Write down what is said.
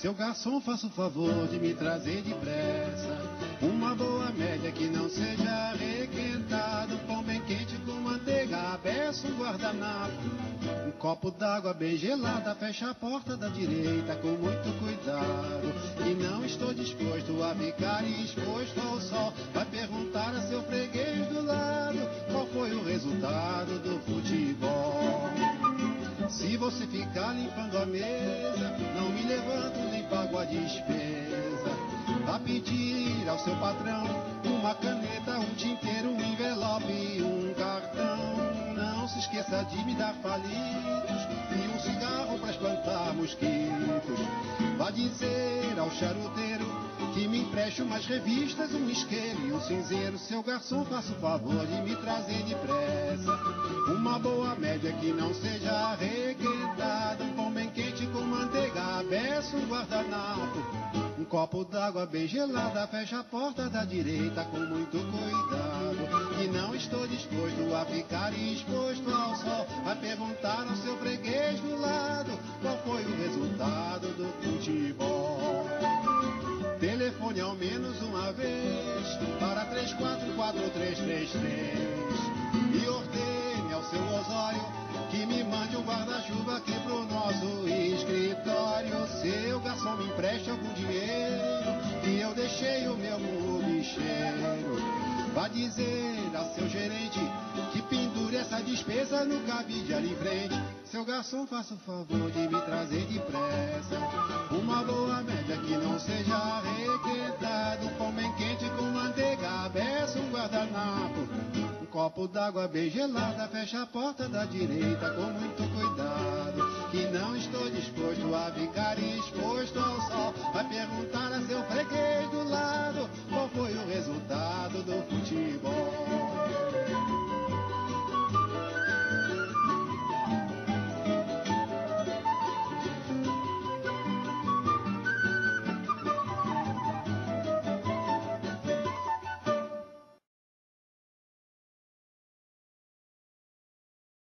Seu garçom, faça o favor de me trazer depressa uma boa média que não seja requentado, pão bem quente com manteiga, abeço, um guardanapo. Um copo d'água bem gelada, fecha a porta da direita com muito cuidado. E não estou disposto a ficar exposto ao sol. Vai perguntar a seu freguês do lado qual foi o resultado do futebol. Se você ficar limpando a mesa, não me despesa. Vá pedir ao seu patrão uma caneta, um tinteiro, um envelope e um cartão. Não se esqueça de me dar palitos e um cigarro para espantar mosquitos. Vá dizer ao charuteiro que me empreste umas revistas, um isqueiro cinzeiro. Seu garçom, faça o favor de me trazer depressa uma boa média que não seja arrequentada. Um pão bem quente com manteiga, abeço, um guardanapo. Um copo d'água bem gelada, fecha a porta da direita com muito cuidado. E não estou disposto a ficar exposto ao sol. Vai perguntar ao seu freguês 344333 e ordene ao seu Osório que me mande um guarda-chuva aqui pro nosso escritório. Seu garçom me empreste algum dinheiro que eu deixei o meu bicheiro. Vá dizer a seu gerente que pendure essa despesa no cabide ali em frente. Seu garçom, faça o favor de me trazer depressa uma peço um guardanapo. Um copo d'água bem gelada, fecha a porta da direita com muito cuidado. Que não estou disposto a ficar exposto ao sol. Vai perguntar a seu freguês do lado qual foi o resultado do futebol.